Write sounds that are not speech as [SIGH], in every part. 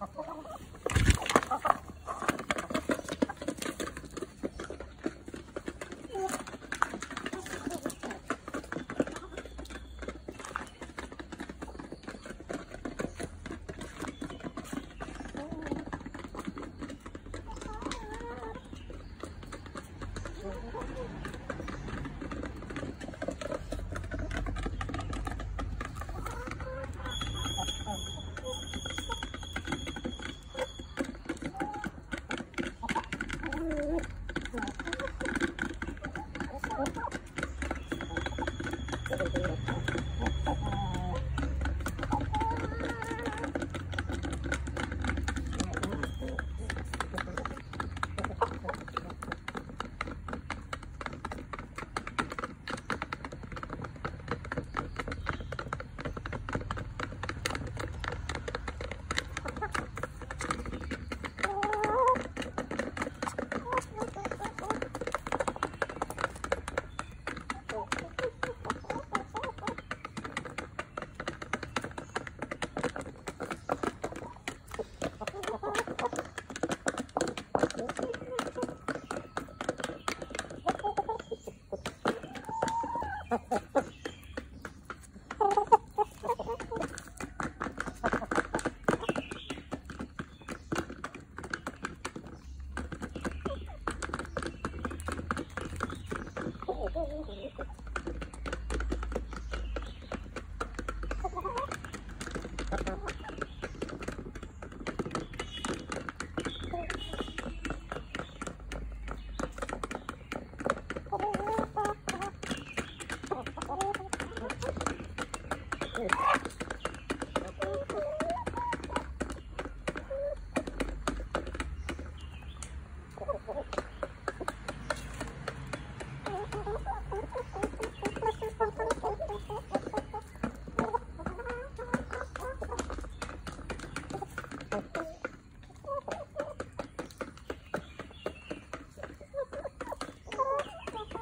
oh [LAUGHS]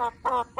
Ah, ah, ah.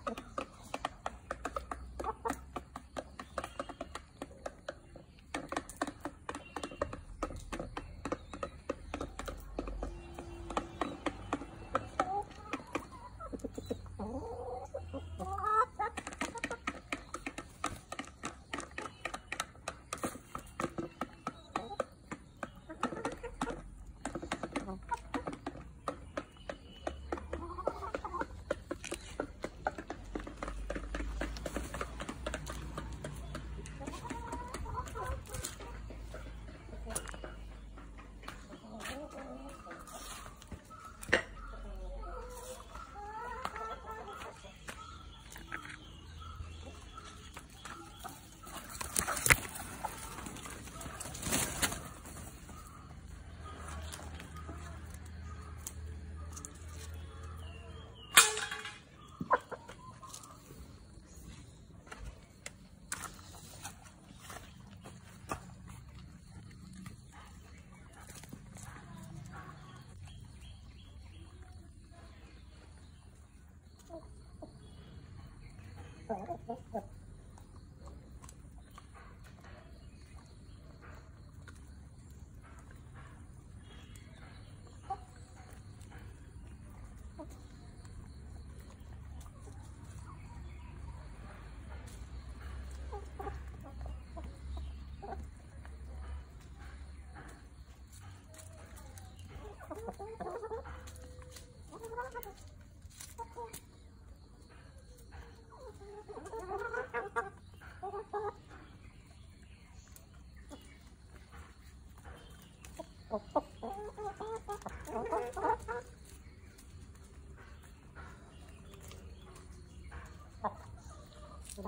Ha ha ha ha ha! Oh,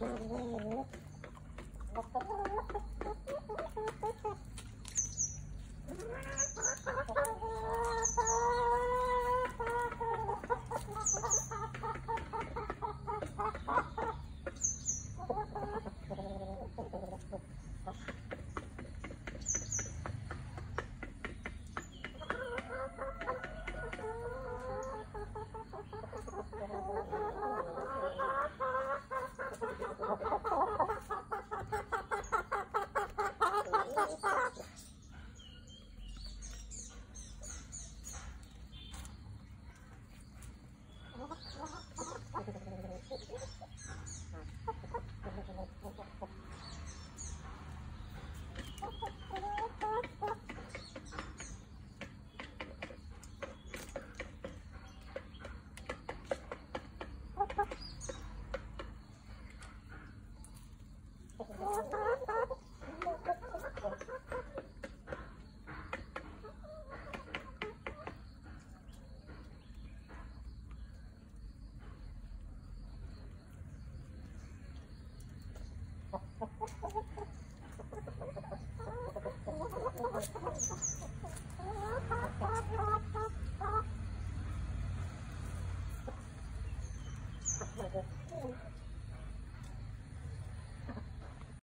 Thank you.